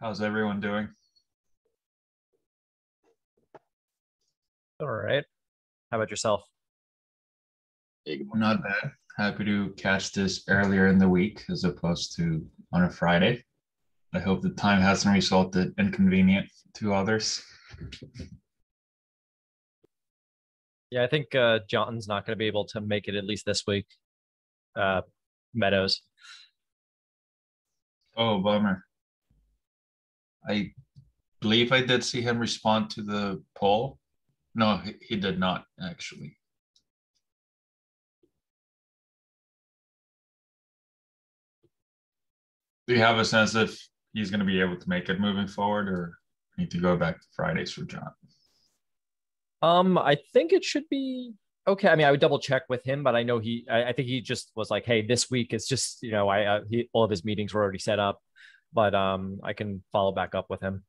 How's everyone doing? All right. How about yourself? Not bad. Happy to catch this earlier in the week as opposed to on a Friday. I hope the time hasn't resulted inconvenient to others. Yeah, I think uh, John's not going to be able to make it at least this week. Uh, Meadows. Oh, bummer. I believe I did see him respond to the poll. No, he, did not actually. Do you have a sense if he's going to be able to make it moving forward, or need to go back to Fridays for John? Um, I think it should be okay. I mean, I would double check with him, but I know he. I, I think he just was like, "Hey, this week it's just you know, I uh, he, all of his meetings were already set up, but um, I can follow back up with him."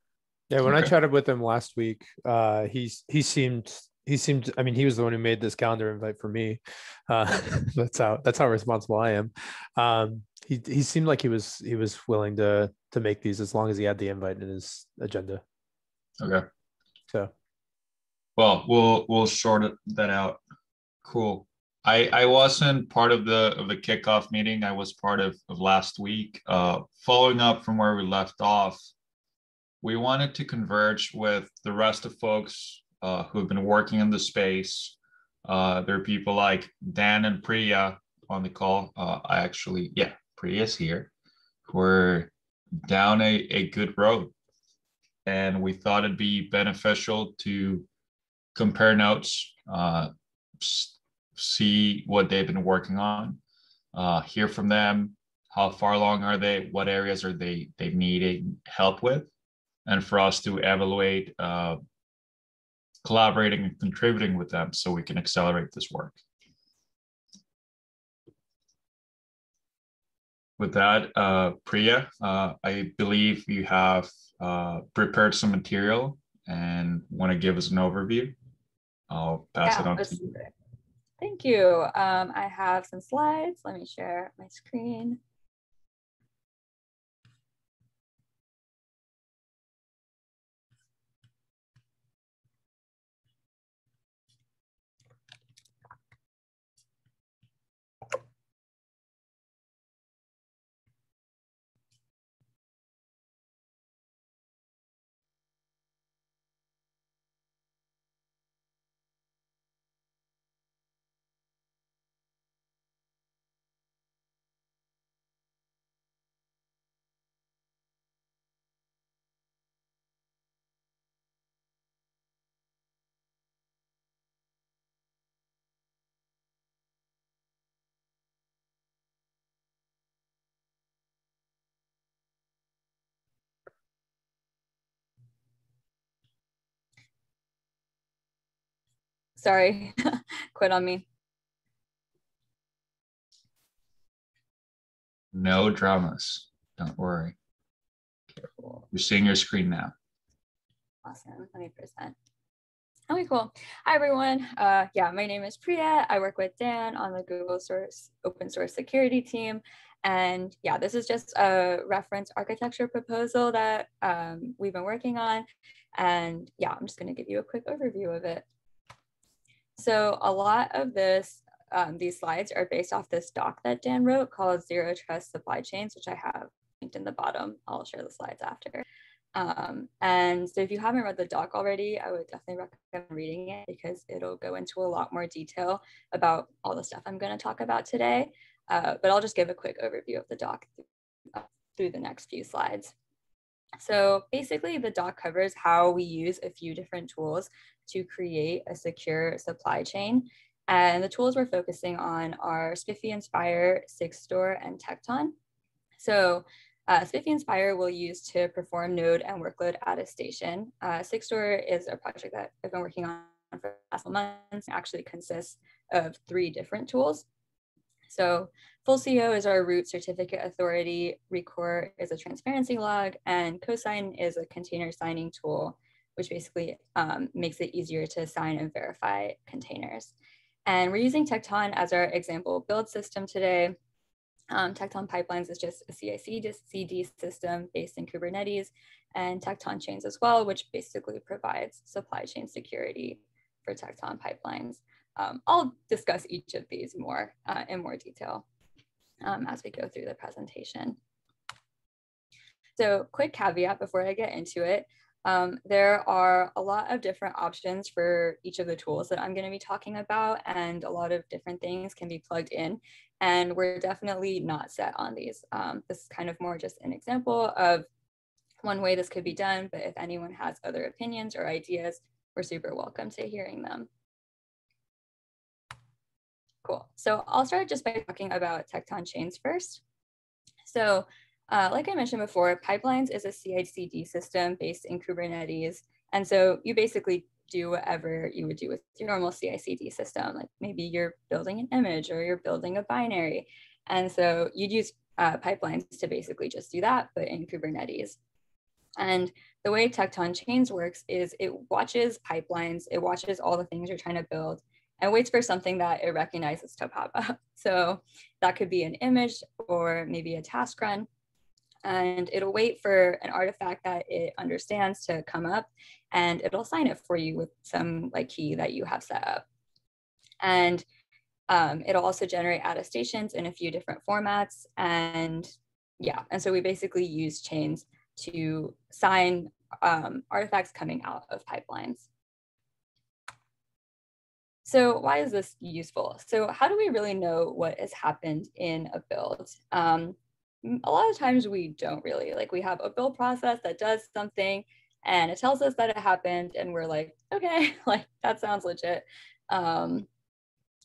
Yeah, when Okay. I chatted with him last week, uh, he's he seemed he seemed. I mean, he was the one who made this calendar invite for me. Uh, that's how that's how responsible I am. Um, he he seemed like he was he was willing to to make these as long as he had the invite in his agenda. Okay. So Well, we'll we'll sort it- that out. Cool. I I wasn't part of the of the kickoff meeting. I was part of, of last week. Uh, following up from where we left off, we wanted to converge with the rest of folks uh, who have been working in the space. Uh, there are people like Dan and Priya on the call. Uh, I actually, yeah, Priya's here. We're down a, a good road. And we thought it'd be beneficial to compare notes, uh, see what they've been working on, uh, hear from them. How far along are they? What areas are they they needing help with? And for us to evaluate, uh, collaborating and contributing with them so we can accelerate this work. With that, uh, Priya, uh, I believe you have uh, prepared some material and want to give us an overview. I'll pass Yeah, it on to you. it. Thank you. Um, I have some slides. Let me share my screen. Sorry, quit on me. No dramas. Don't worry. Cool. You're seeing your screen now. Awesome. Let me present. Okay, cool. Hi, everyone. Uh, yeah, my name is Priya. I work with Dan on the Google Source Open Source Security team. And yeah, this is just a reference architecture proposal that um, we've been working on. And yeah, I'm just going to give you a quick overview of it. So a lot of this, um, these slides are based off this doc that Dan wrote called Zero Trust Supply Chains, which I have linked in the bottom. I'll share the slides after. Um, and so if you haven't read the doc already, I would definitely recommend reading it because it'll go into a lot more detail about all the stuff I'm going to talk about today. Uh, but I'll just give a quick overview of the doc through the next few slides. So basically the doc covers how we use a few different tools to create a secure supply chain. And the tools we're focusing on are SPIFFE and Spire, Sigstore, and Tekton. So uh, SPIFFE and Spire we'll use to perform node and workload attestation. Uh, Sigstore is a project that I've been working on for the last months. It actually consists of three different tools. So Fulcio is our root certificate authority, Rekor is a transparency log, and Cosign is a container signing tool, which basically um, makes it easier to sign and verify containers. And we're using Tekton as our example build system today. Um, Tekton Pipelines is just a CI/CD system based in Kubernetes and Tekton Chains as well, which basically provides supply chain security for Tekton Pipelines. Um, I'll discuss each of these more uh, in more detail um, as we go through the presentation. So quick caveat before I get into it, um, there are a lot of different options for each of the tools that I'm going to be talking about, and a lot of different things can be plugged in. And we're definitely not set on these. Um, this is kind of more just an example of one way this could be done, but if anyone has other opinions or ideas, we're super welcome to hearing them. Cool. So I'll start just by talking about Tekton chains first. So uh, like I mentioned before, Pipelines is a CI/CD system based in Kubernetes. And so you basically do whatever you would do with your normal CI/CD system. Like maybe you're building an image or you're building a binary. And so you'd use uh, pipelines to basically just do that, but in Kubernetes. And the way Tekton Chains works is it watches pipelines, it watches all the things you're trying to build, and waits for something that it recognizes to pop up. So that could be an image or maybe a task run. And it'll wait for an artifact that it understands to come up and it'll sign it for you with some like key that you have set up. And um, it'll also generate attestations in a few different formats. And yeah, and so we basically use chains to sign um, artifacts coming out of pipelines. So why is this useful? So how do we really know what has happened in a build? Um, a lot of times we don't really, like we have a build process that does something and it tells us that it happened and we're like, okay, like that sounds legit. Um,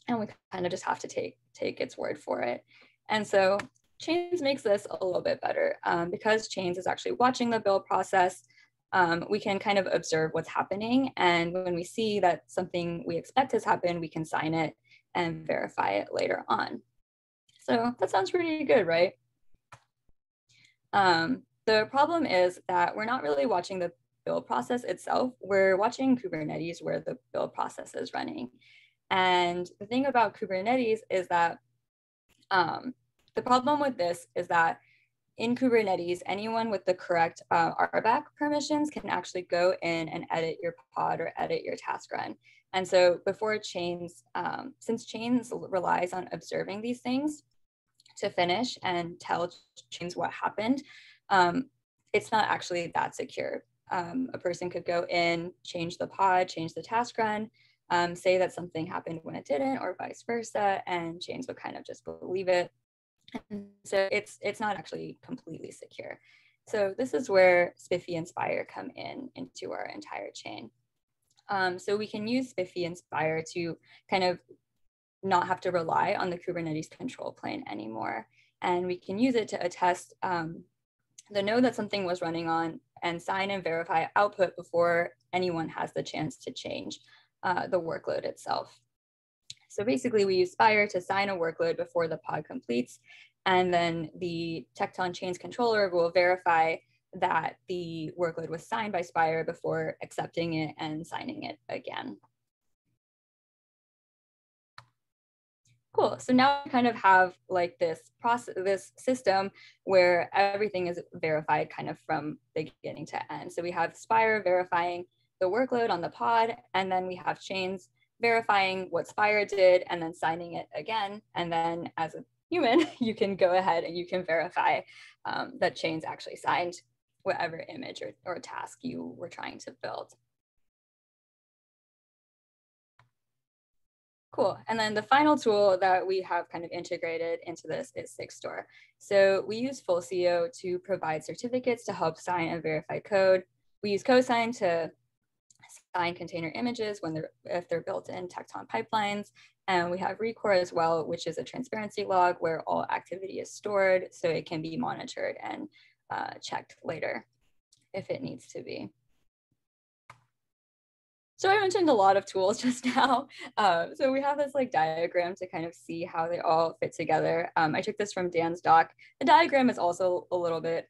and we kind of just have to take, take its word for it. And so Chains makes this a little bit better um, because Chains is actually watching the build process um, we can kind of observe what's happening. And when we see that something we expect has happened, we can sign it and verify it later on. So that sounds pretty good, right? Um, the problem is that we're not really watching the build process itself. We're watching Kubernetes where the build process is running. And the thing about Kubernetes is that um, the problem with this is that in Kubernetes, anyone with the correct uh, RBAC permissions can actually go in and edit your pod or edit your task run. And so before chains, um, since chains relies on observing these things to finish and tell chains what happened, um, it's not actually that secure. Um, a person could go in, change the pod, change the task run, um, say that something happened when it didn't, or vice versa, and chains would kind of just believe it and so it's it's not actually completely secure. So this is where SPIFFE and Spire come in into our entire chain. Um, so we can use SPIFFE and Spire to kind of not have to rely on the Kubernetes control plane anymore. And we can use it to attest um, the node that something was running on and sign and verify output before anyone has the chance to change uh, the workload itself. So basically we use Spire to sign a workload before the pod completes. And then the Tekton Chains controller will verify that the workload was signed by Spire before accepting it and signing it again. Cool. So now we kind of have like this process, this system where everything is verified kind of from beginning to end. So we have Spire verifying the workload on the pod, and then we have chains verifying what Spire did and then signing it again. And then as a human, you can go ahead and you can verify um, that Chains actually signed whatever image or, or task you were trying to build. Cool. And then the final tool that we have kind of integrated into this is SigStore. So we use Fulcio to provide certificates to help sign and verify code. We use Cosign to sign container images when they're if they're built in Tekton pipelines. And we have Rekor as well, which is a transparency log where all activity is stored so it can be monitored and uh, checked later if it needs to be. So I mentioned a lot of tools just now. Uh, so we have this like diagram to kind of see how they all fit together. Um, I took this from Dan's doc. The diagram is also a little bit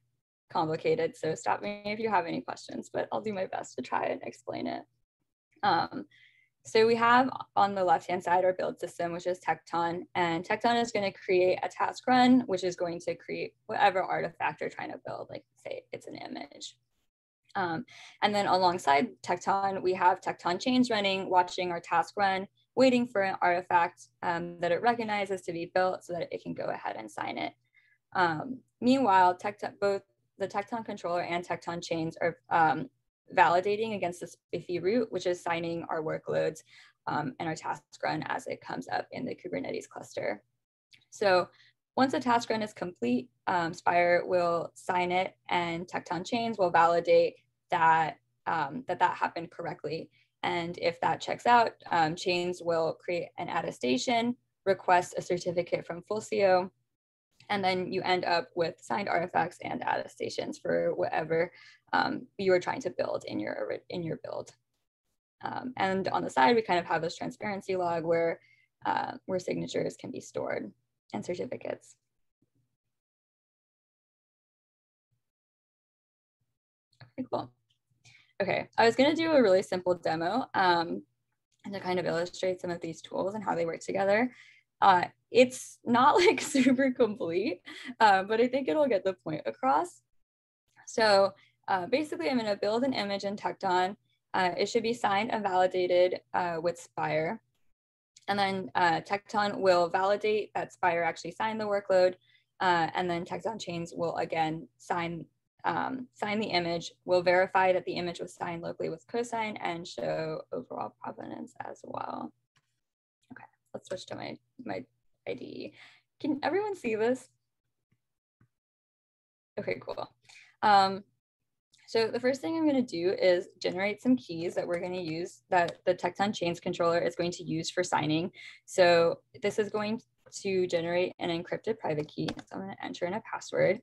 complicated. So stop me if you have any questions, but I'll do my best to try and explain it. Um, so we have on the left-hand side our build system, which is Tekton, and Tekton is going to create a task run, which is going to create whatever artifact you're trying to build, like say it's an image. Um, and then alongside Tekton, we have Tekton chains running, watching our task run, waiting for an artifact um, that it recognizes to be built so that it can go ahead and sign it. Um, meanwhile, Tekton, both the Tekton controller and Tekton chains are um, validating against the SPIFFE root, which is signing our workloads um, and our task run as it comes up in the Kubernetes cluster. So once a task run is complete, um, Spire will sign it and Tekton Chains will validate that, um, that that happened correctly. And if that checks out, um, Chains will create an attestation, request a certificate from Fulcio, and then you end up with signed artifacts and attestations for whatever um, you are trying to build in your in your build. Um, and on the side, we kind of have this transparency log where uh, where signatures can be stored and certificates. Okay, cool. Okay, I was gonna do a really simple demo um, and to kind of illustrate some of these tools and how they work together. Uh, it's not like super complete, uh, but I think it'll get the point across. So uh, basically, I'm going to build an image in Tekton. Uh, it should be signed and validated uh, with Spire. And then uh, Tekton will validate that Spire actually signed the workload. And then Tekton Chains will again sign, um, sign the image, will verify that the image was signed locally with cosign and show overall provenance as well. Let's switch to my, my IDE. Can everyone see this? Okay, cool. Um, so the first thing I'm going to do is generate some keys that we're going to use that the Tekton Chains controller is going to use for signing. So this is going to generate an encrypted private key. So I'm going to enter in a password.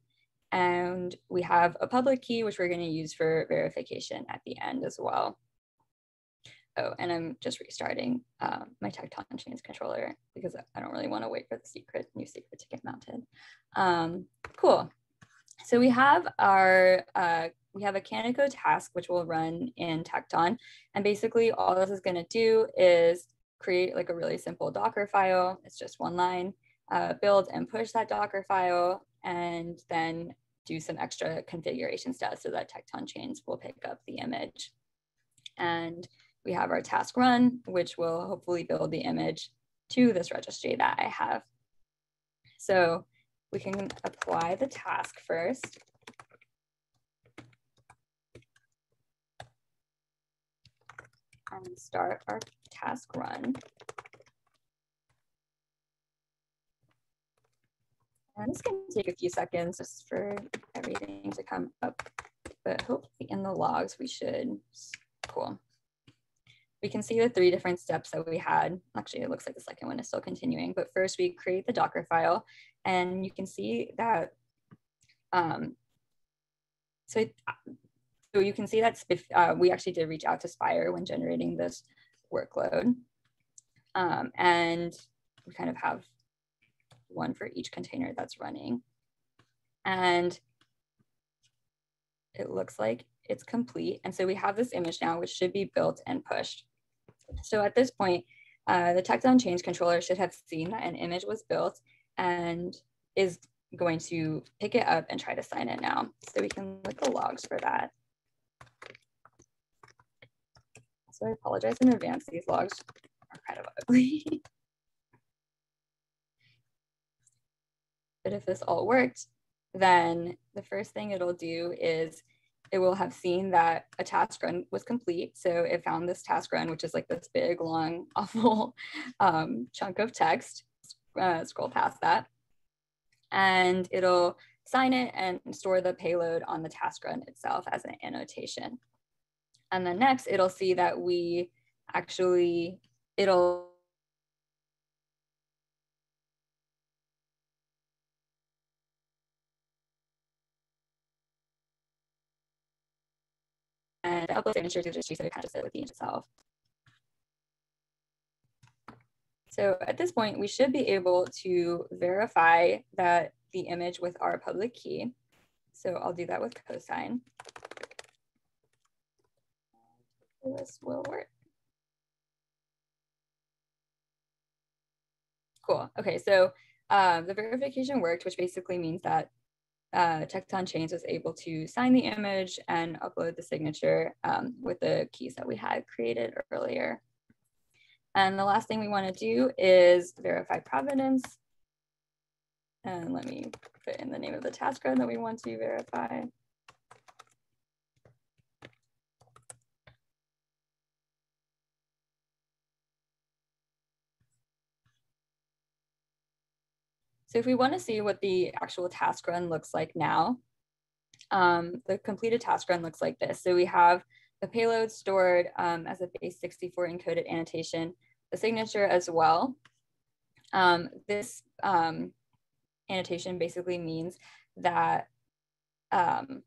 And we have a public key, which we're going to use for verification at the end as well. Oh, and I'm just restarting uh, my Tekton Chains controller because I don't really want to wait for the secret, new secret to get mounted. Um, cool. So we have our uh, we have a Kaniko task, which will run in Tekton, And basically all this is gonna do is create like a really simple Docker file. It's just one line, uh, build and push that Docker file, and then do some extra configuration stuff so that Tekton chains will pick up the image. And we have our task run, which will hopefully build the image to this registry that I have. So we can apply the task first. and start our task run. And this can take a few seconds just for everything to come up, but hopefully in the logs we should, cool. We can see the three different steps that we had. Actually, it looks like the second one is still continuing, but first we create the Docker file and you can see that, um, so it, so you can see that uh, we actually did reach out to Spire when generating this workload. Um, and we kind of have one for each container that's running. And it looks like it's complete. And so we have this image now, which should be built and pushed. So at this point, uh, the Tekton Chains controller should have seen that an image was built and is going to pick it up and try to sign it now. So we can look at the logs for that. So I apologize in advance. These logs are kind of ugly. but if this all worked, then the first thing it'll do is it will have seen that a task run was complete. So it found this task run, which is like this big, long, awful um, chunk of text. Uh, scroll past that. And it'll sign it and store the payload on the task run itself as an annotation. And then next, it'll see that we actually, it'll and the signatures are insured the registry, so it kind of just it within itself. So at this point, we should be able to verify that the image with our public key. So I'll do that with cosign. This will work. Cool. Okay, so um, the verification worked, which basically means that uh, Tekton Chains was able to sign the image and upload the signature um, with the keys that we had created earlier. And the last thing we want to do is verify provenance. And let me put in the name of the task run that we want to verify. So if we want to see what the actual task run looks like now, um, the completed task run looks like this. So we have the payload stored um, as a base 64 encoded annotation, the signature as well. Um, this um, annotation basically means that um,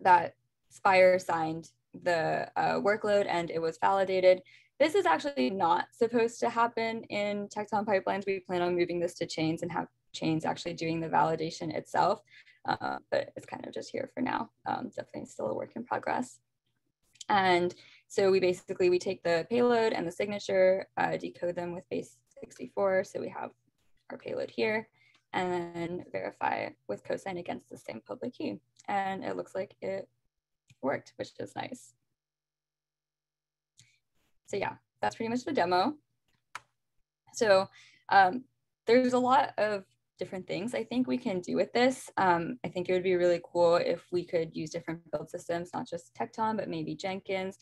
that Spire signed the uh, workload and it was validated. This is actually not supposed to happen in Tekton pipelines. We plan on moving this to chains and have chains actually doing the validation itself, uh, but it's kind of just here for now. Um, definitely still a work in progress. And so we basically, we take the payload and the signature, uh, decode them with base 64. So we have our payload here and verify with cosign against the same public key. And it looks like it worked, which is nice. So yeah, that's pretty much the demo. So um, there's a lot of different things I think we can do with this. Um, I think it would be really cool if we could use different build systems, not just Tekton, but maybe Jenkins.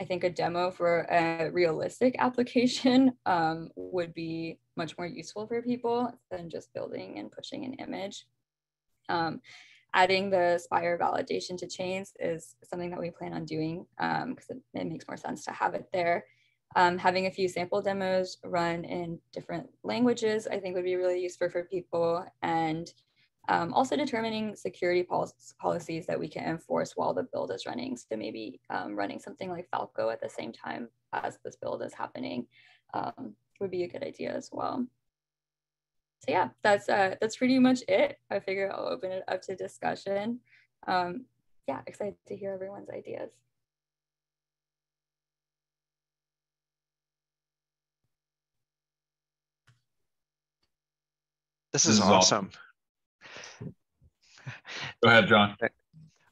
I think a demo for a realistic application um, would be much more useful for people than just building and pushing an image. Um, adding the Spire validation to chains is something that we plan on doing because um, it, it, makes more sense to have it there. Um, having a few sample demos run in different languages, I think would be really useful for people. And um, also determining security pol policies that we can enforce while the build is running. So maybe um, running something like Falco at the same time as this build is happening um, would be a good idea as well so yeah, that's uh, that's pretty much it. I figure I'll open it up to discussion. Um, yeah, excited to hear everyone's ideas. This is, this is awesome. awesome. Go ahead, John.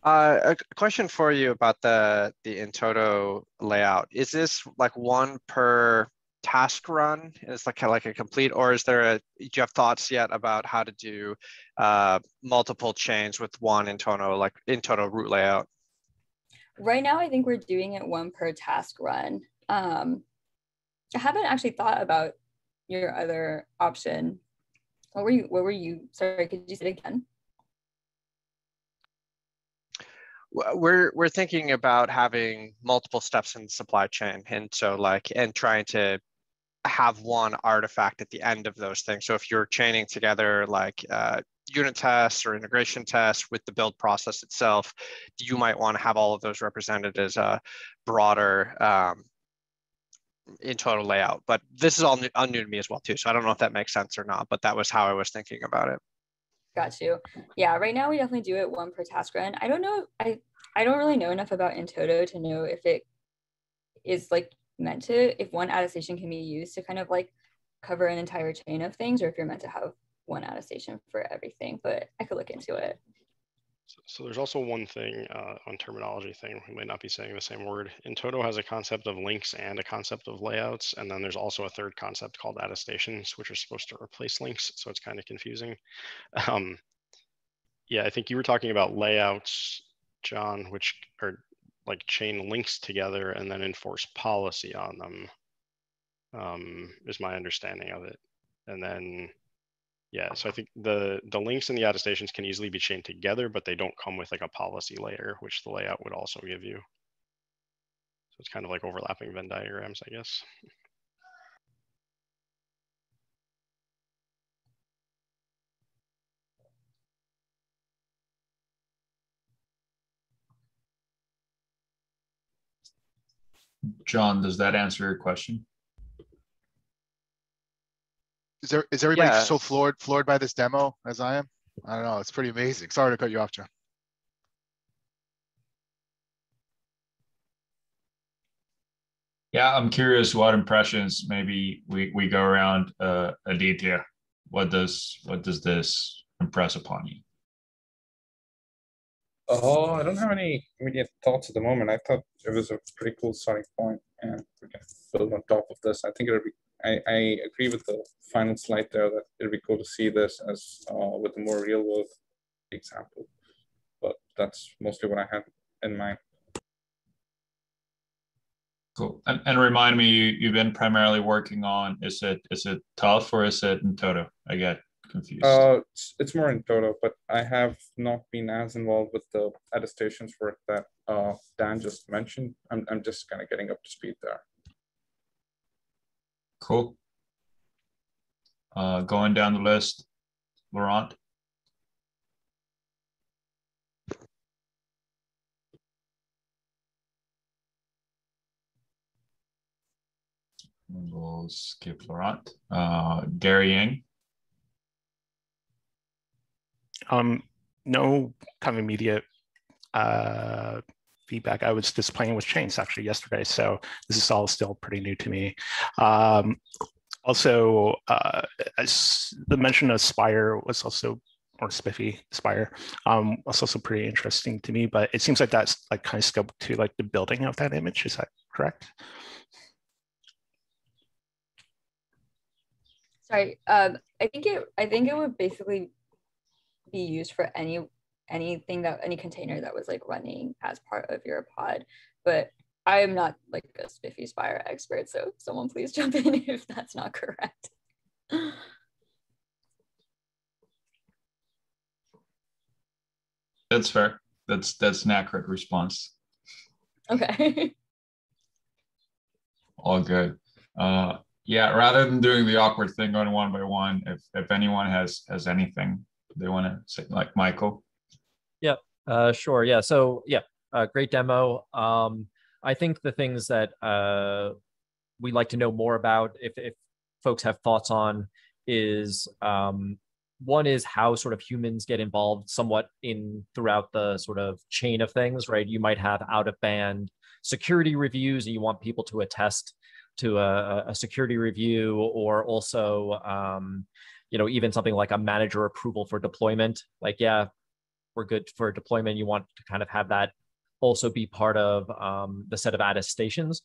Uh, a question for you about the the in-toto layout. Is this like one per task run? Is like kind of like a complete, or is there a? Do you have thoughts yet about how to do uh, multiple chains with one internal like internal root layout? Right now, I think we're doing it one per task run. Um, I haven't actually thought about your other option. What were you? What were you? Sorry, could you say it again? We're we're thinking about having multiple steps in the supply chain and so like and trying to have one artifact at the end of those things. So if you're chaining together like uh, unit tests or integration tests with the build process itself, you might want to have all of those represented as a broader um, total layout. But this is all new, new to me as well too. So I don't know if that makes sense or not, but that was how I was thinking about it. Got you. Yeah, right now we definitely do it one per task run. I don't know. I I don't really know enough about in-toto to know if it is like meant to if one attestation can be used to kind of like cover an entire chain of things or if you're meant to have one attestation for everything but i could look into it so, there's also one thing uh, on terminology thing we might not be saying the same word in-toto has a concept of links and a concept of layouts and then there's also a third concept called attestations which are supposed to replace links so it's kind of confusing um, yeah i think you were talking about layouts john which are like chain links together and then enforce policy on them um, is my understanding of it. And then, yeah, so I think the, the links and the attestations can easily be chained together, but they don't come with like a policy layer, which the layout would also give you. So it's kind of like overlapping Venn diagrams, I guess. John, does that answer your question? Is there is everybody yeah. so floored floored by this demo as I am? I don't know. It's pretty amazing. Sorry to cut you off, John. Yeah, I'm curious what impressions maybe we, we go around uh, Aditya. What does what does this impress upon you? Oh, I don't have any immediate thoughts at the moment. I thought it was a pretty cool starting point, and we can build on top of this. I think it'll be. I, I agree with the final slide there that it'd be cool to see this as uh, with a more real world example. But that's mostly what I had in mind. Cool. And, and remind me, you, you've been primarily working on, is it is it TUF or is it in Toto? I get confused. Uh, it's, it's more in Toto, but I have not been as involved with the attestations work that uh, Dan just mentioned. I'm, I'm just kind of getting up to speed there. Cool. Uh, going down the list, Laurent. We'll skip Laurent. Uh, Gary Yang. Um, no kind of immediate uh, feedback. I was just playing with chains actually yesterday, so this is all still pretty new to me. Um, also, uh, the mention of Spire was also, or SPIFFE Spire, um, was also pretty interesting to me. But it seems like that's like kind of scope to like the building of that image. Is that correct? Sorry, um, I think it. I think it would basically be used for any anything that any container that was like running as part of your pod. But I am not like a SPIFFE Spire expert, so someone please jump in if that's not correct. That's fair. That's that's an accurate response. Okay. All good. Uh, yeah, rather than doing the awkward thing going one by one, if if anyone has has anything they want to say, like Michael. Uh, sure. Yeah. So yeah, uh, great demo. Um, I think the things that uh, we'd like to know more about, if if folks have thoughts on, is um, one is how sort of humans get involved somewhat in throughout the sort of chain of things, right? You might have out of band security reviews and you want people to attest to a, a security review or also um, you know even something like a manager approval for deployment like yeah we're good for deployment you want to kind of have that also be part of um, the set of attestations.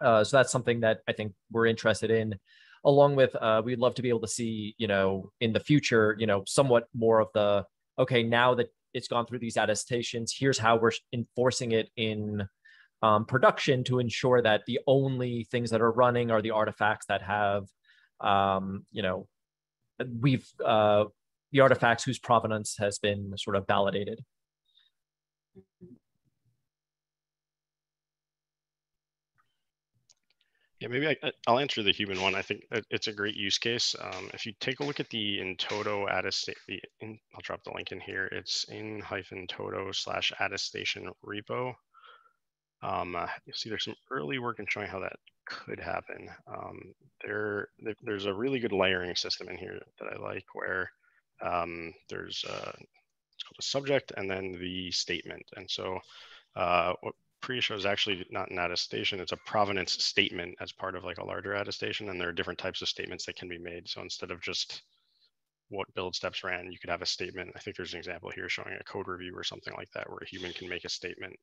Uh, so that's something that i think we're interested in along with uh, we'd love to be able to see you know in the future you know somewhat more of the okay now that it's gone through these attestations here's how we're enforcing it in um, production to ensure that the only things that are running are the artifacts that have, um, you know, we've uh, the artifacts whose provenance has been sort of validated. Yeah, maybe I, will answer the human one. I think it's a great use case. Um, if you take a look at the in toto attestation, I'll drop the link in here. It's in hyphen toto slash attestation repo. Um, uh, you'll see there's some early work in showing how that could happen. Um, there, there's a really good layering system in here that I like where um, there's a, it's called a subject and then the statement. And so uh, what Priya shows actually not an attestation, it's a provenance statement as part of like a larger attestation. And there are different types of statements that can be made. So instead of just what build steps ran, you could have a statement. I think there's an example here showing a code review or something like that where a human can make a statement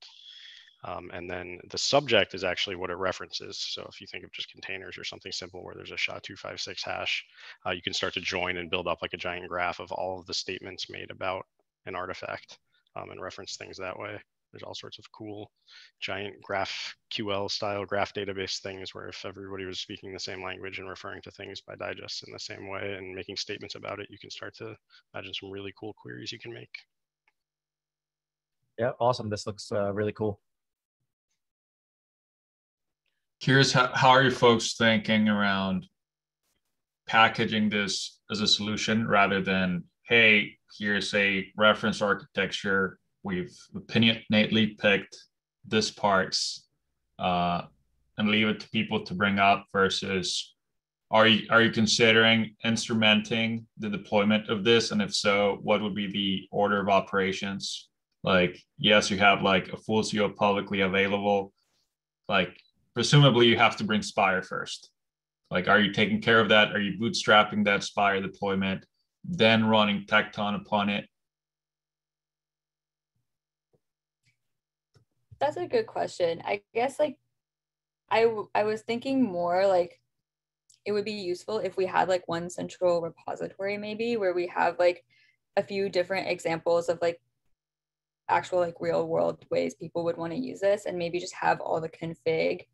um, and then the subject is actually what it references. So if you think of just containers or something simple where there's a SHA-256 hash, uh, you can start to join and build up like a giant graph of all of the statements made about an artifact um, and reference things that way. There's all sorts of cool giant graph QL style graph database things where if everybody was speaking the same language and referring to things by digest in the same way and making statements about it, you can start to imagine some really cool queries you can make. Yeah, awesome. This looks uh, really cool curious how, how are you folks thinking around packaging this as a solution rather than hey here's a reference architecture. We've opinionately picked this parts uh, and leave it to people to bring up versus are you are you considering instrumenting the deployment of this? And if so what would be the order of operations? Like yes you have like a Fulcio publicly available like presumably you have to bring Spire first. Like, are you taking care of that? Are you bootstrapping that Spire deployment, then running Tekton upon it? That's a good question. I guess like I I was thinking more like it would be useful if we had like one central repository maybe where we have like a few different examples of like actual like real world ways people would want to use this and maybe just have all the config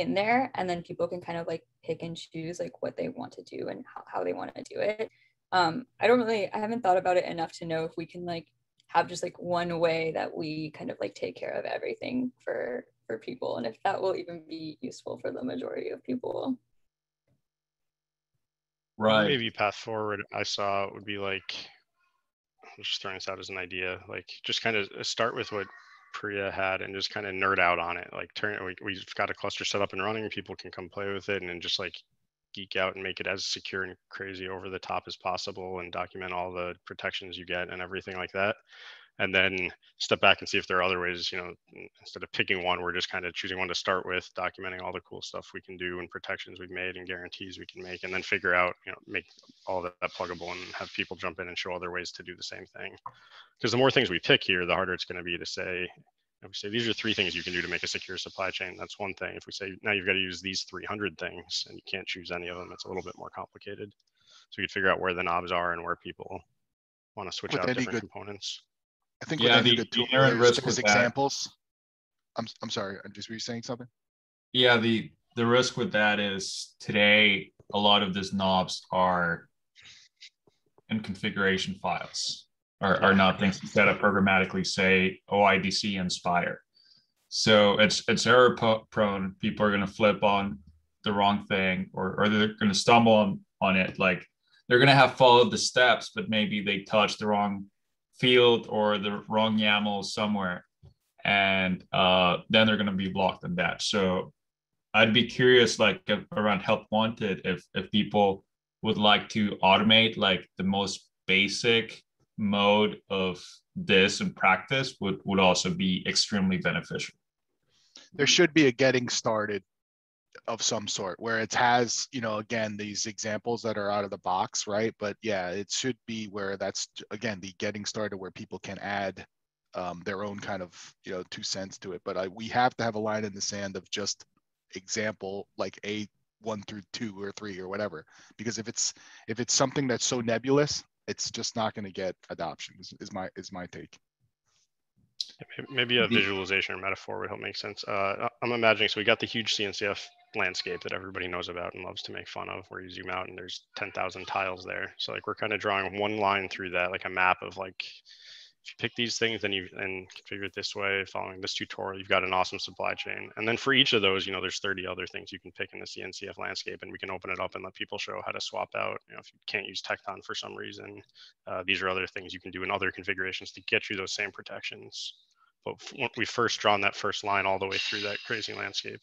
in there and then people can kind of like pick and choose like what they want to do and how, how they want to do it. Um i don't really i haven't thought about it enough to know if we can like have just like one way that we kind of like take care of everything for for people and if that will even be useful for the majority of people. Right. Maybe path forward i saw would be like I'm just throwing this out as an idea like just kind of start with what Priya had and just kind of nerd out on it. Like turn we, we've got a cluster set up and running. People can come play with it and just like geek out and make it as secure and crazy over the top as possible and document all the protections you get and everything like that. And then step back and see if there are other ways, you know, instead of picking one, we're just kind of choosing one to start with, documenting all the cool stuff we can do and protections we've made and guarantees we can make, and then figure out, you know, make all that, that pluggable and have people jump in and show other ways to do the same thing because the more things we pick here, the harder it's going to be to say, if we say these are three things you can do to make a secure supply chain, that's one thing. If we say now you've got to use these 300 things and you can't choose any of them, it's a little bit more complicated. So you could figure out where the knobs are and where people want to switch with out different good, components. I think yeah, the, the inherent risk with examples. I'm I'm sorry, I'm just were you saying something? Yeah, the the risk with that is today a lot of these knobs are in configuration files are, are not things set up programmatically, say OIDC Inspire. So it's it's error prone. People are going to flip on the wrong thing, or or they're going to stumble on on it. Like they're going to have followed the steps, but maybe they touched the wrong field or the wrong YAML somewhere, and uh, then they're going to be blocked on that. So I'd be curious, like if, around help wanted, if if people would like to automate like the most basic mode of this in practice would, would also be extremely beneficial. There should be a getting started of some sort where it has, you know, again, these examples that are out of the box, right? But yeah, it should be where that's, again, the getting started where people can add um, their own kind of, you know, two cents to it. But I, we have to have a line in the sand of just example, like a one through two or three or whatever because if it's if it's something that's so nebulous it's just not going to get adoption is, is my is my take maybe a visualization or metaphor would help make sense uh, i'm imagining so we got the huge cncf landscape that everybody knows about and loves to make fun of where you zoom out and there's 10,000 tiles there. So like we're kind of drawing one line through that like a map of like if you pick these things then you and configure it this way following this tutorial you've got an awesome supply chain. And then for each of those you know there's 30 other things you can pick in the cncf landscape and we can open it up and let people show how to swap out you know if you can't use tekton for some reason. Uh, these are other things you can do in other configurations to get you those same protections. But we first drawn that first line all the way through that crazy landscape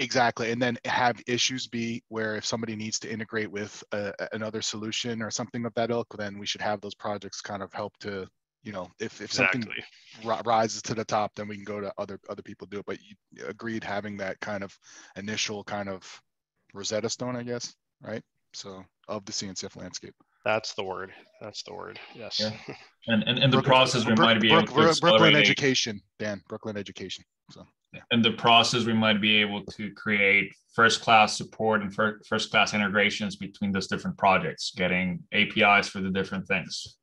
Exactly. And then have issues be where if somebody needs to integrate with a, another solution or something of that ilk, then we should have those projects kind of help to, you know, if, if exactly. something rises to the top, then we can go to other other people do it. But you agreed having that kind of initial kind of Rosetta Stone, I guess, right? So of the CNCF landscape. That's the word. That's the word. Yes. Yeah. And and in the process, we might be able to Brooklyn education, Dan. Brooklyn education. So in the process, we might be able to create first class support and first class integrations between those different projects, getting APIs for the different things.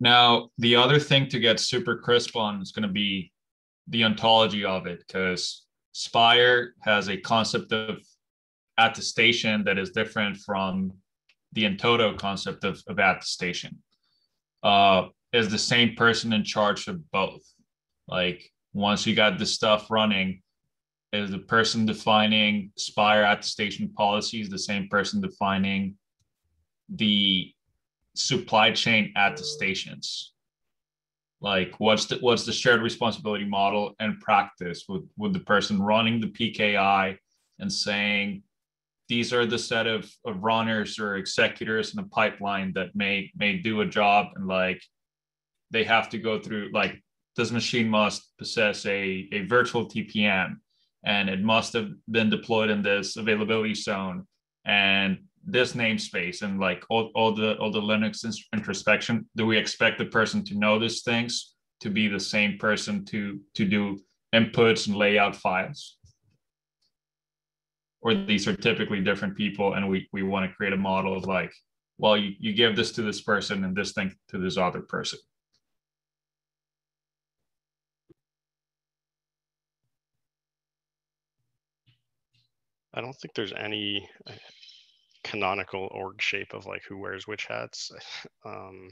Now, the other thing to get super crisp on is going to be the ontology of it, because Spire has a concept of attestation that is different from the in-toto concept of, of attestation. Uh, is the same person in charge of both. Like once you got the stuff running, is the person defining Spire attestation policies the same person defining the supply chain attestations? Like what's the what's the shared responsibility model and practice with, with the person running the PKI and saying these are the set of, of runners or executors in a pipeline that may may do a job and like they have to go through like this machine must possess a, a virtual TPM and it must have been deployed in this availability zone and this namespace and like all, all the all the Linux introspection. Do we expect the person to know these things to be the same person to to do inputs and layout files? Or these are typically different people and we we want to create a model of like, well, you, you give this to this person and this thing to this other person. I don't think there's any uh, canonical org shape of like who wears which hats. Um,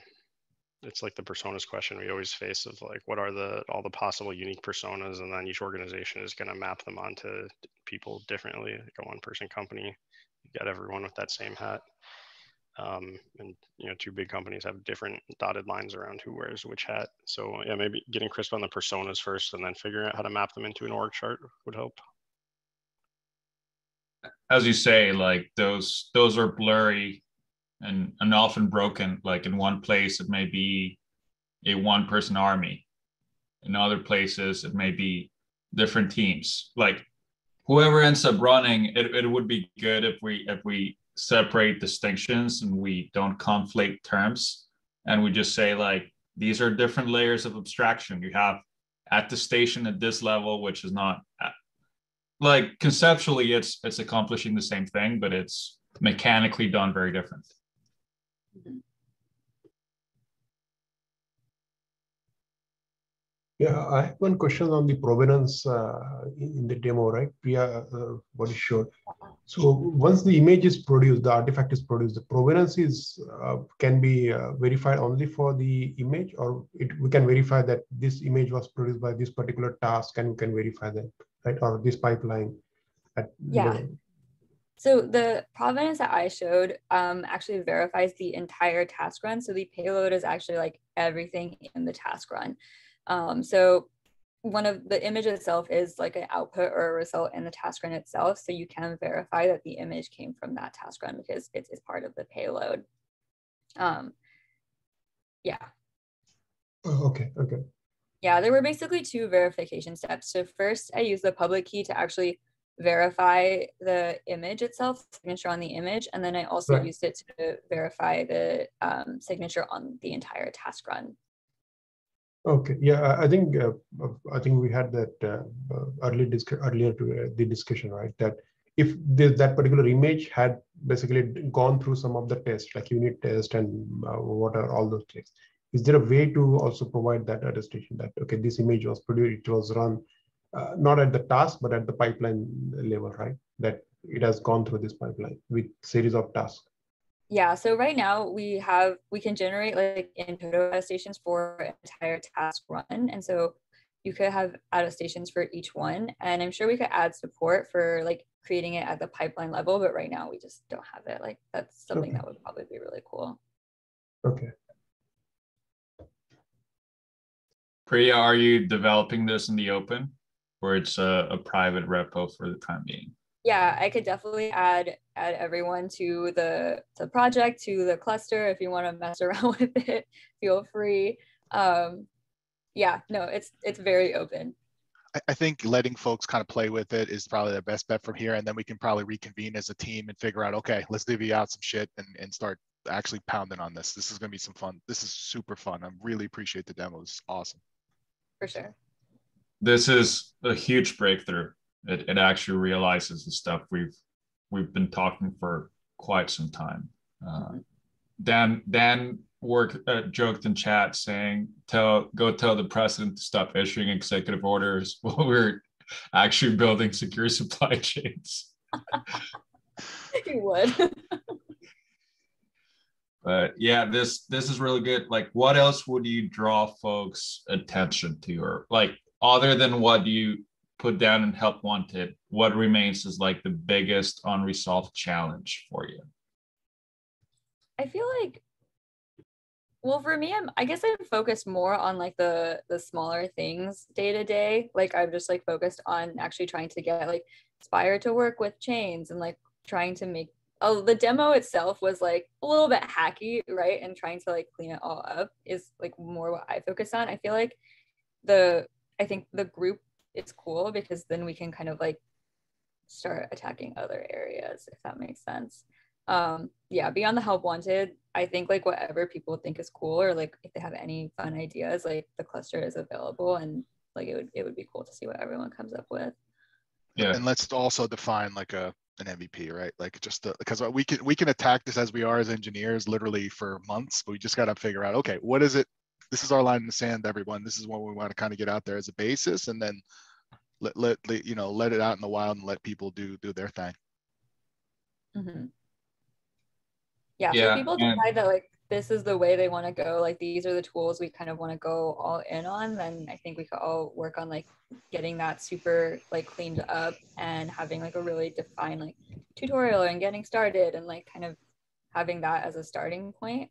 it's like the personas question we always face of like what are the all the possible unique personas and then each organization is going to map them onto people differently like a one person company. You got everyone with that same hat. Um, and you know two big companies have different dotted lines around who wears which hat. So yeah maybe getting crisp on the personas first and then figuring out how to map them into an org chart would help as you say, like those those are blurry and and often broken. Like in one place, it may be a one person army. In other places, it may be different teams. Like whoever ends up running, it, it would be good if we if we separate distinctions and we don't conflate terms and we just say like these are different layers of abstraction. You have attestation at this level, which is not like conceptually it's it's accomplishing the same thing but it's mechanically done very different mm-hmm. Yeah i have one question on the provenance uh, in the demo right priya uh, what is showed so once the image is produced the artifact is produced the provenance is uh, can be uh, verified only for the image or it we can verify that this image was produced by this particular task and we can verify that right? Or this pipeline. At, yeah. The... So the provenance that I showed um, actually verifies the entire task run. So the payload is actually like everything in the task run. Um, so one of the image itself is like an output or a result in the task run itself. So you can verify that the image came from that task run because it's, it's part of the payload. Um, yeah. Oh, okay, okay. Yeah, there were basically two verification steps. So first I used the public key to actually verify the image itself, signature on the image. And then I also right. used it to verify the um, signature on the entire task run. Okay, yeah, I think uh, uh I think we had that uh, uh early disc earlier to uh, the discussion, right? That if that particular image had basically gone through some of the tests, like unit test and uh, what are all those tests, is there a way to also provide that attestation that okay this image was produced it was run uh, not at the task but at the pipeline level right that it has gone through this pipeline with series of tasks yeah so right now we have we can generate like in-toto attestations for entire task run and so you could have attestations for each one and i'm sure we could add support for like creating it at the pipeline level but right now we just don't have it like that's something okay. that would probably be really cool okay Priya, are you developing this in the open or it's a, a private repo for the time being? Yeah, I could definitely add add everyone to the the project to the cluster if you want to mess around with it. Feel free. Um, yeah, no, it's it's very open. I think letting folks kind of play with it is probably the best bet from here, and then we can probably reconvene as a team and figure out, okay, let's divvy out some shit and, and start actually pounding on this. This is going to be some fun. This is super fun. I really appreciate the demo. It's awesome for sure. This is a huge breakthrough. It, it actually realizes the stuff we've we've been talking for quite some time. Uh, Dan Dan work uh, joked in chat saying, "Tell go tell the president to stop issuing executive orders while we're actually building secure supply chains." he would. but yeah this this is really good like what else would you draw folks attention to or like other than what you put down and help wanted what remains is like the biggest unresolved challenge for you? I feel like well for me i'm i guess i'm focused more on like the the smaller things day to day. Like i'm just like focused on actually trying to get like spire to work with chains and like trying to make oh the demo itself was like a little bit hacky right? And trying to like clean it all up is like more what i focus on. I feel like the I think the group is cool because then we can kind of like start attacking other areas if that makes sense. Um, yeah, beyond the help wanted, I think like whatever people think is cool or like if they have any fun ideas, like the cluster is available and like it would it would be cool to see what everyone comes up with. Yeah. And let's also define like a an MVP, right? Like just because we can we can attack this as we are as engineers literally for months, but we just got to figure out okay, what is it? This is our line in the sand, everyone. This is what we want to kind of get out there as a basis, and then let, let, let you know let it out in the wild and let people do do their thing. Mm-hmm. Yeah, Yeah, so people and- decide that like this is the way they want to go, like these are the tools we kind of want to go all in on, then I think we could all work on like getting that super like cleaned up and having like a really defined like tutorial and getting started and like kind of having that as a starting point.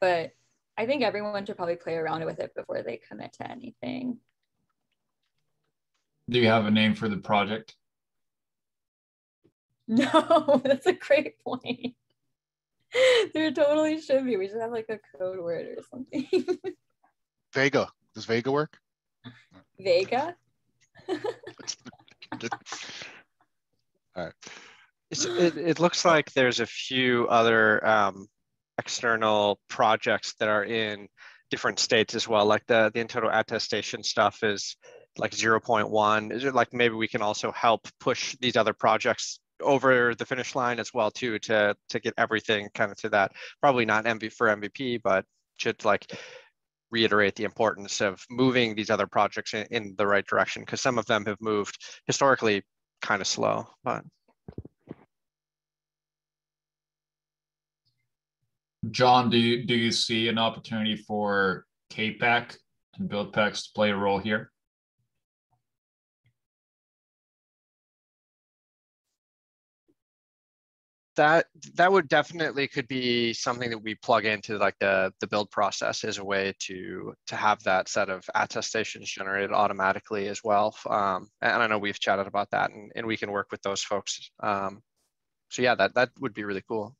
But I think everyone should probably play around with it before they commit to anything. Do you have a name for the project? No, that's a great point. there totally should be. We should have like a code word or something. Vega, does Vega work? Vega. All right. It's, it, it looks like there's a few other um, external projects that are in different states as well. Like the, the in-toto attestation stuff is like 0.1. Is it like maybe we can also help push these other projects over the finish line as well too to to get everything kind of to that probably not MV for MVP but should like reiterate the importance of moving these other projects in, in the right direction because some of them have moved historically kind of slow but John, do you do you see an opportunity for kpack and Buildpacks to play a role here? That that would definitely could be something that we plug into like the the build process as a way to to have that set of attestations generated automatically as well. Um, and i know we've chatted about that and, and we can work with those folks. Um, so yeah that that would be really cool.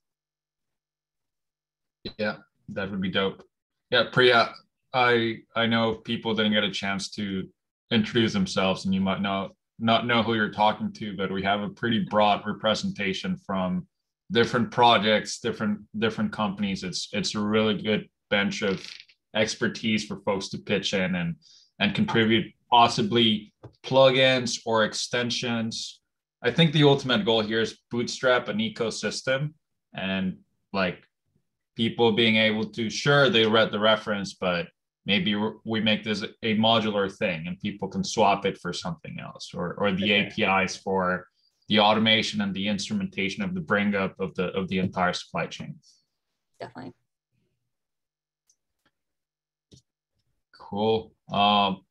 Yeah, that would be dope. Yeah, Priya, I I know people didn't get a chance to introduce themselves, and you might not not know who you're talking to, but we have a pretty broad representation from different projects, different different companies. It's it's a really good bench of expertise for folks to pitch in and and contribute possibly plugins or extensions. I think the ultimate goal here is bootstrap an ecosystem and like people being able to sure they read the reference but maybe we make this a modular thing and people can swap it for something else or or the apis for the automation and the instrumentation of the bring up of the of the entire supply chain Definitely. cool um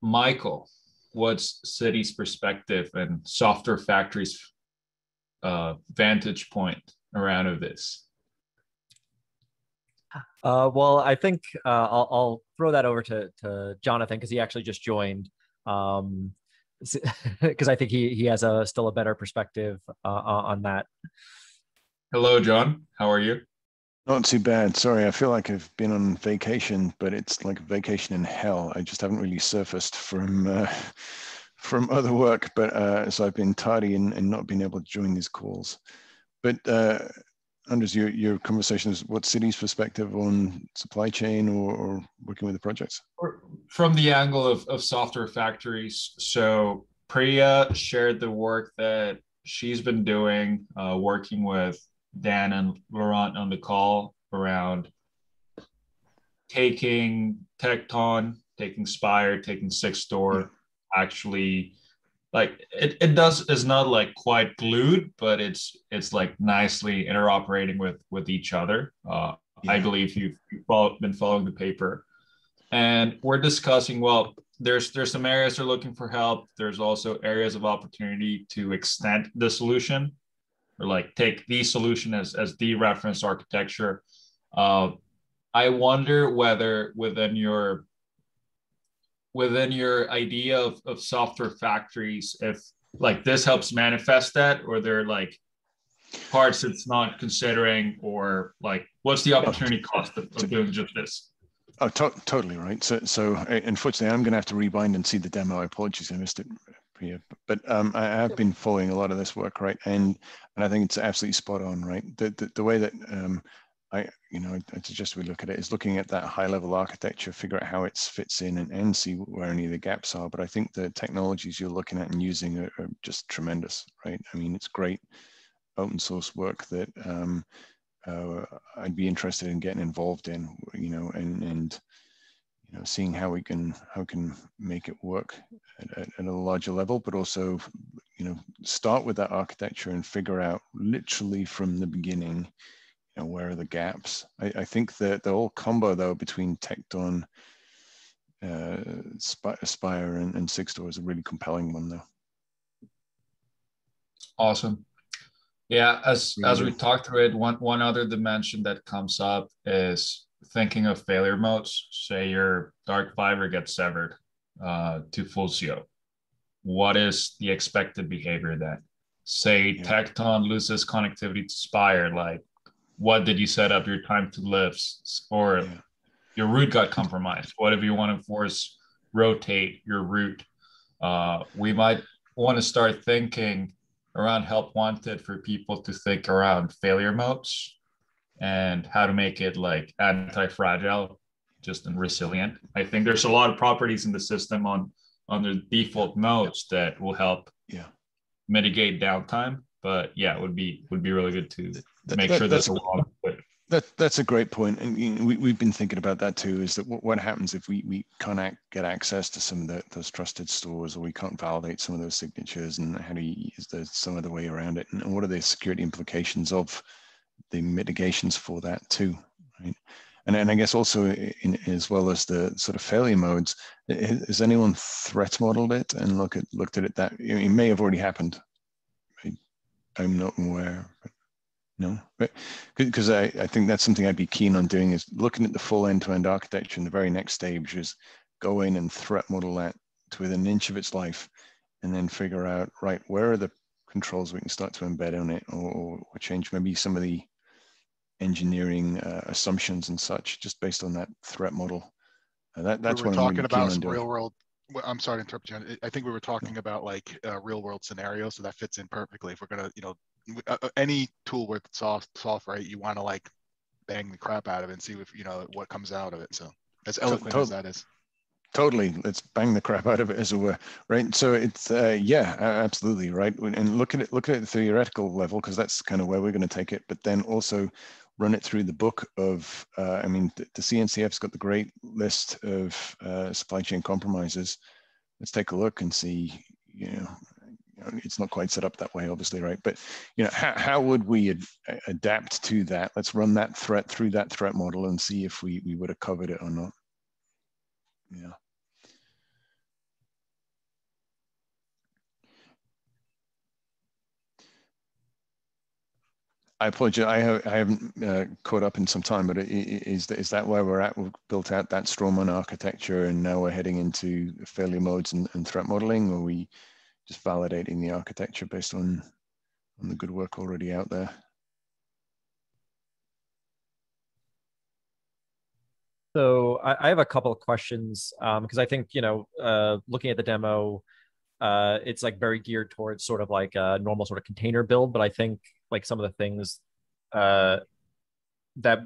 michael what's Citi's perspective and software factories uh vantage point around of this Uh, well, I think uh, I'll, I'll throw that over to, to Jonathan because he actually just joined. Um, because I think he he has a still a better perspective uh, on that. hello john how are you Not too bad. Sorry, I feel like I've been on vacation, but it's like a vacation in hell. I just haven't really surfaced from uh, from other work, but uh, so I've been tardy and, and not been able to join these calls. But uh, Anders, your your conversation is what Citi's perspective on supply chain or, or working with the projects? from the angle of, of software factories. So Priya shared the work that she's been doing, uh, working with Dan and Laurent on the call around taking Tekton, taking Spire, taking Sigstore, actually like it, it does is not like quite glued, but it's it's like nicely interoperating with with each other. Uh, I believe you've, you've been following the paper. And we're discussing well there's there's some areas they're looking for help. There's also areas of opportunity to extend the solution or like take the solution as as the reference architecture. Uh, i wonder whether within your within your idea of, of software factories if like this helps manifest that or they're like parts it's not considering or like what's the opportunity cost of, of doing just this Oh, to totally right. So, so uh, unfortunately, I'm going to have to rebind and see the demo. I apologize, I missed it. Priya. But um, I have been following a lot of this work, right? And and I think it's absolutely spot on, right? The the, the way that um, I, you know, I suggest we look at it is looking at that high level architecture, figure out how it fits in and, and see where any of the gaps are. But I think the technologies you're looking at and using are, are just tremendous, right? I mean, it's great open source work that um, uh, I'd be interested in getting involved in, you know, and and you know, seeing how we can how we can make it work at, at, at, a larger level, but also, you know, start with that architecture and figure out literally from the beginning, know, where are the gaps. I, I think that the whole combo though between Tekton, uh, Aspire, and, and is a really compelling one though. Awesome. Yeah, as as we talked through it, one one other dimension that comes up is thinking of failure modes. Say your dark fiber gets severed uh, to Fulcio. What is the expected behavior then? Say yeah. Tekton loses connectivity to Spire, like what did you set up your time to lifts or yeah. your root got compromised? What if you want to force rotate your root? Uh, we might want to start thinking around help wanted for people to think around failure modes and how to make it like anti-fragile just and resilient i think there's a lot of properties in the system on on the default modes that will help yeah mitigate downtime but yeah it would be would be really good to make that, sure that's, that's a lot that that's a great point, and we we've been thinking about that too. Is that what, what happens if we we can't get access to some of the, those trusted stores, or we can't validate some of those signatures, and how do you is there some other way around it, and what are the security implications of the mitigations for that too, right? And and I guess also in, as well as the sort of failure modes, has anyone threat modeled it and look at looked at it that it may have already happened. I'm not aware. No, because I, I think that's something I'd be keen on doing is looking at the full end-to-end architecture. And the very next stage is go in and threat model that to within an inch of its life, and then figure out right where are the controls we can start to embed on it, or, or change maybe some of the engineering uh, assumptions and such, just based on that threat model. Uh, that, that's we what talking about real world. I'm sorry to interrupt you. I think we were talking about like uh, real world scenarios, so that fits in perfectly. If we're gonna, you know, any tool with soft soft you want to like bang the crap out of it and see if you know what comes out of it. So as eloquent to- as that is. totally. Let's bang the crap out of it as it were right? So it's uh, yeah absolutely right? And look at it look at it at the theoretical level because that's kind of where we're going to take it but then also run it through the book of uh, i mean the, the, cncf's got the great list of uh, supply chain compromises. Let's take a look and see you know it's not quite set up that way, obviously, right? But you know, how, how would we ad adapt to that? Let's run that threat through that threat model and see if we, we would have covered it or not. Yeah. I apologize. I, have, I haven't uh, caught up in some time, but is is that where we're at? We've built out that Strawman architecture, and now we're heading into failure modes and, and threat modeling, or we just validating the architecture based on on the good work already out there. So I, I have a couple of questions because um, I think you know, uh, looking at the demo, uh, it's like very geared towards sort of like a normal sort of container build, but I think like some of the things uh, that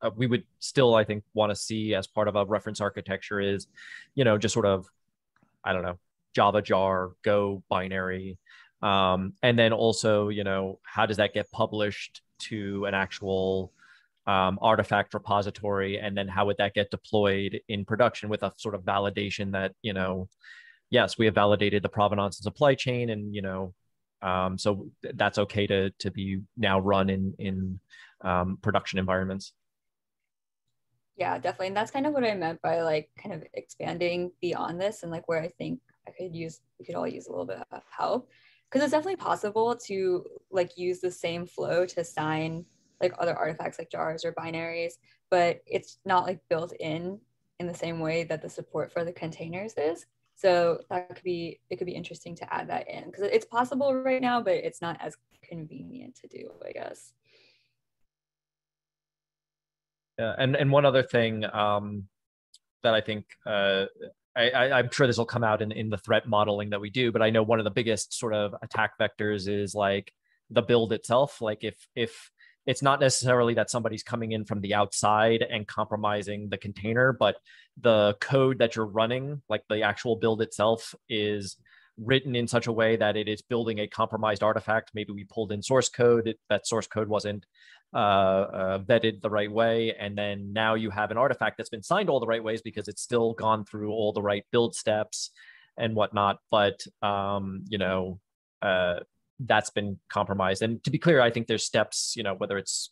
uh, we would still, I think, want to see as part of a reference architecture is, you know, just sort of, I don't know, Java jar, Go binary. Um, and then also, you know, how does that get published to an actual um, artifact repository? And then how would that get deployed in production with a sort of validation that, you know, yes, we have validated the provenance and supply chain and, you know, um, so that's okay to, to be now run in, in um, production environments. Yeah, definitely. And that's kind of what I meant by like kind of expanding beyond this and like where I think I could use, we could all use a little bit of help because it's definitely possible to like use the same flow to sign like other artifacts like jars or binaries, but it's not like built in in the same way that the support for the containers is. So that could be, it could be interesting to add that in because it's possible right now, but it's not as convenient to do, I guess. Yeah, and and one other thing um, that I think uh, I, am sure this will come out in, in the threat modeling that we do, but I know one of the biggest sort of attack vectors is like the build itself. Like if if it's not necessarily that somebody's coming in from the outside and compromising the container, but the code that you're running, like the actual build itself, is written in such a way that it is building a compromised artifact. Maybe we pulled in source code, it, that source code wasn't uh, uh, vetted the right way. And then now you have an artifact that's been signed all the right ways because it's still gone through all the right build steps and whatnot. But, um, you know, uh, that's been compromised. And to be clear, I think there's steps, you know, whether it's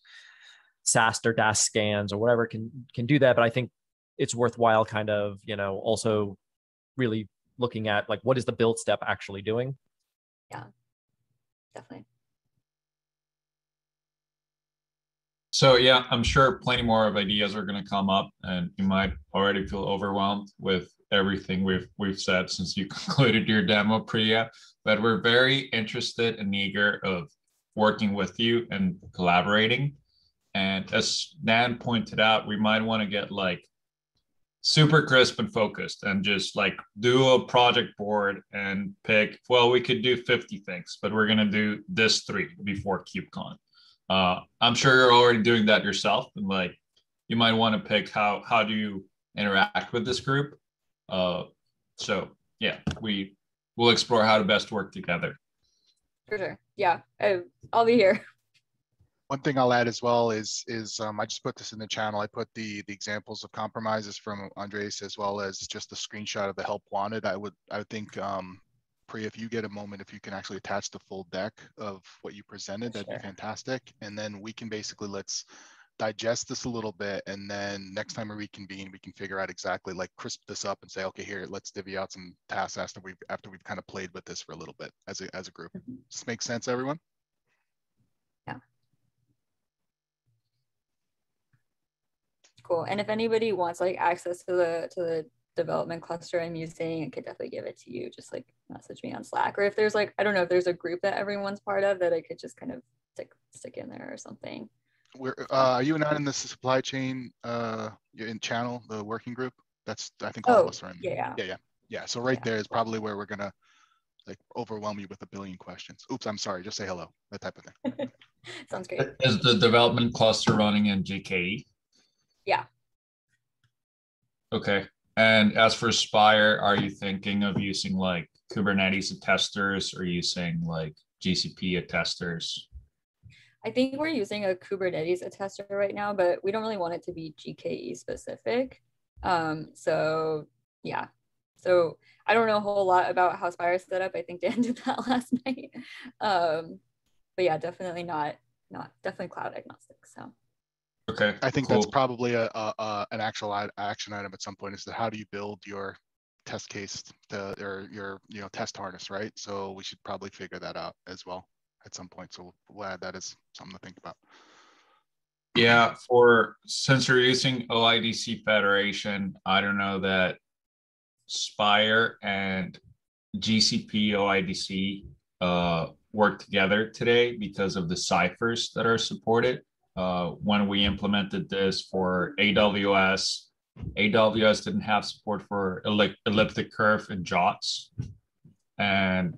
SAST or DAST scans or whatever can can do that. But I think it's worthwhile kind of, you know, also really looking at like what is the build step actually doing yeah definitely so yeah i'm sure plenty more of ideas are going to come up and you might already feel overwhelmed with everything we've we've said since you concluded your demo priya. But we're very interested and eager of working with you and collaborating. And as dan pointed out we might want to get like super crisp and focused and just like do a project board and pick well we could do 50 things but we're going to do this three before kubecon uh, i'm sure you're already doing that yourself and like you might want to pick how how do you interact with this group uh, so yeah we will explore how to best work together for sure yeah I, i'll be here one thing I'll add as well is is um, I just put this in the channel. I put the the examples of compromises from Andres as well as just a screenshot of the help wanted. I would I would think um, Pri, if you get a moment, if you can actually attach the full deck of what you presented, that'd sure. be fantastic. And then we can basically let's digest this a little bit, and then next time we reconvene, we can figure out exactly like crisp this up and say, okay, here, let's divvy out some tasks after we've after we've kind of played with this for a little bit as a as a group. Mm-hmm. Does this make sense, everyone? Yeah cool. And if anybody wants like access to the to the development cluster I'm using, I could definitely give it to you. Just like message me on Slack. Or if there's like, I don't know if there's a group that everyone's part of that I could just kind of stick stick in there or something. Where uh, are you not in the supply chain uh in channel, the working group? That's I think all oh, of us are in. Yeah. Yeah, yeah. Yeah. So right yeah. there is probably where we're gonna like overwhelm you with a billion questions. Oops, I'm sorry, just say hello, that type of thing. Sounds great. Is the development cluster running in GKE? Yeah. Okay. And as for Spire, are you thinking of using like Kubernetes attesters or using like GCP attesters? I think we're using a Kubernetes attester right now, but we don't really want it to be GKE specific. Um, so yeah, so I don't know a whole lot about how Spire is set up. I think Dan did that last night. Um, but yeah, definitely not, not definitely cloud agnostic. So Okay. I think cool. that's probably a, a, a, an actual action item at some point is that how do you build your test case to, or your you know test harness, right? So we should probably figure that out as well at some point. So we'll add that as something to think about. Yeah, for since you're using OIDC Federation, I don't know that Spire and GCP OIDC uh, work together today because of the ciphers that are supported uh, when we implemented this for AWS, AWS didn't have support for elliptic curve and JWTs. And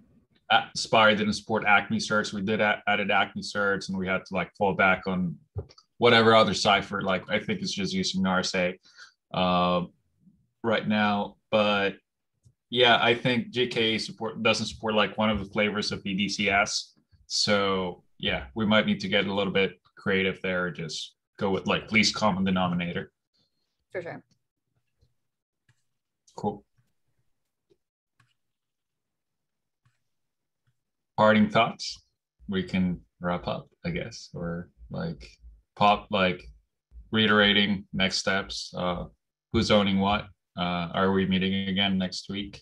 Spire didn't support Acme certs. We did add, added Acme certs and we had to like fall back on whatever other cipher. Like I think it's just using RSA uh, right now. But yeah, I think GKE support doesn't support like one of the flavors of EDCS. So yeah, we might need to get a little bit creative there, just go with like least common denominator. For sure. Cool. Parting thoughts. We can wrap up, I guess, or like pop like reiterating next steps. Uh, who's owning what? Uh, are we meeting again next week?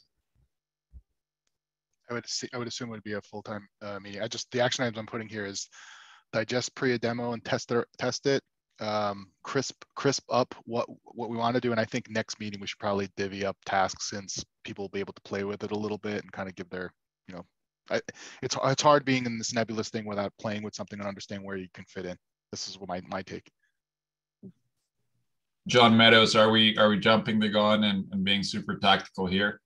I would see, I would assume it would be a full time uh, meeting. I just the action items I'm putting here is digest Priya demo and test it, test it, um, crisp crisp up what what we want to do. And I think next meeting we should probably divvy up tasks since people will be able to play with it a little bit and kind of give their you know, I, it's it's hard being in this nebulous thing without playing with something and understand where you can fit in. This is what my my take. John Meadows, are we are we jumping the gun and, and being super tactical here?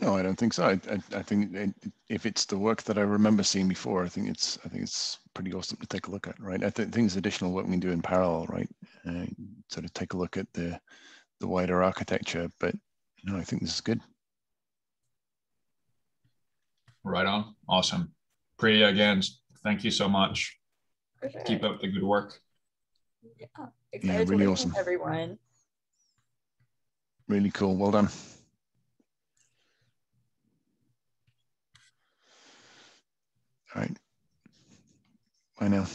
No, I don't think so. I, I, I think it, if it's the work that I remember seeing before, I think it's I think it's pretty awesome to take a look at, right? I th think there's additional work we can do in parallel, right? Uh, sort of take a look at the the wider architecture, but no, I think this is good. Right on. Awesome. Priya, again, thank you so much. Sure. Keep up the good work. Yeah, excited really awesome. everyone. Really cool. Well done. All right. Bye now.